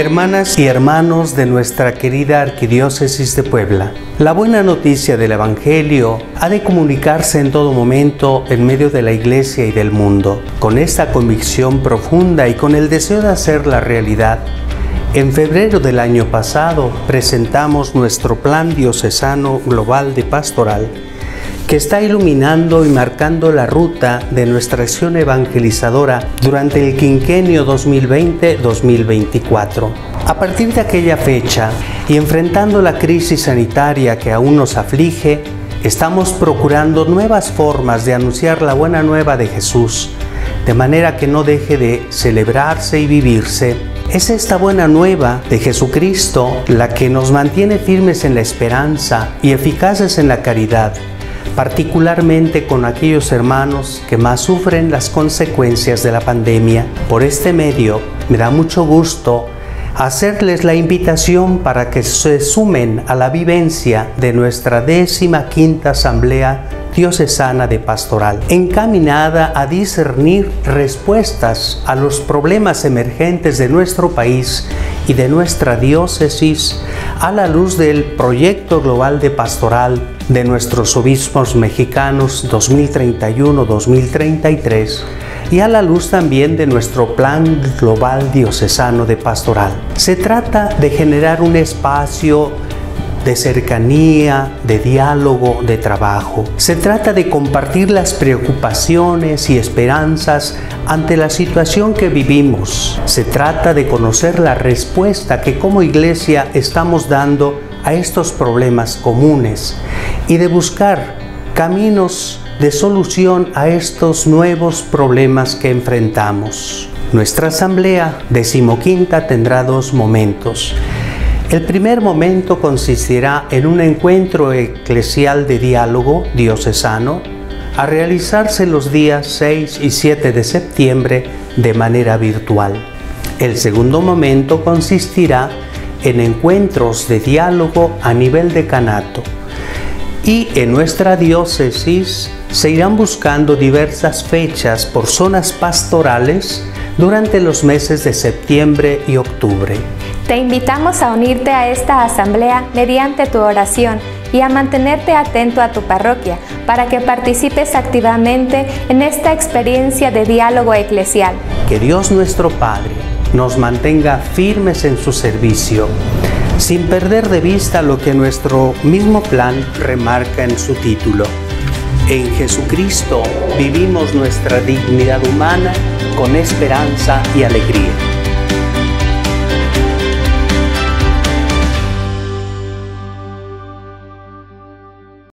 Hermanas y hermanos de nuestra querida Arquidiócesis de Puebla, la buena noticia del Evangelio ha de comunicarse en todo momento en medio de la Iglesia y del mundo. Con esta convicción profunda y con el deseo de hacerla realidad, en febrero del año pasado presentamos nuestro Plan Diocesano Global de Pastoral que está iluminando y marcando la ruta de nuestra acción evangelizadora durante el quinquenio 2020-2024. A partir de aquella fecha y enfrentando la crisis sanitaria que aún nos aflige, estamos procurando nuevas formas de anunciar la buena nueva de Jesús, de manera que no deje de celebrarse y vivirse es esta buena nueva de Jesucristo la que nos mantiene firmes en la esperanza y eficaces en la caridad, particularmente con aquellos hermanos que más sufren las consecuencias de la pandemia. Por este medio, me da mucho gusto hacerles la invitación para que se sumen a la vivencia de nuestra décima quinta asamblea diocesana de pastoral, encaminada a discernir respuestas a los problemas emergentes de nuestro país y de nuestra diócesis a la luz del proyecto global de pastoral de nuestros obispos mexicanos 2031-2033 y a la luz también de nuestro Plan Global Diocesano de Pastoral. Se trata de generar un espacio de cercanía, de diálogo, de trabajo. Se trata de compartir las preocupaciones y esperanzas ante la situación que vivimos. Se trata de conocer la respuesta que como iglesia estamos dando a estos problemas comunes y de buscar caminos de solución a estos nuevos problemas que enfrentamos. Nuestra asamblea decimoquinta tendrá dos momentos. El primer momento consistirá en un encuentro eclesial de diálogo diocesano a realizarse los días 6 y 7 de septiembre de manera virtual. El segundo momento consistirá en encuentros de diálogo a nivel decanato y en nuestra diócesis se irán buscando diversas fechas por zonas pastorales durante los meses de septiembre y octubre. Te invitamos a unirte a esta asamblea mediante tu oración y a mantenerte atento a tu parroquia para que participes activamente en esta experiencia de diálogo eclesial. Que Dios nuestro Padre nos mantenga firmes en su servicio, sin perder de vista lo que nuestro mismo plan remarca en su título. En Jesucristo vivimos nuestra dignidad humana con esperanza y alegría.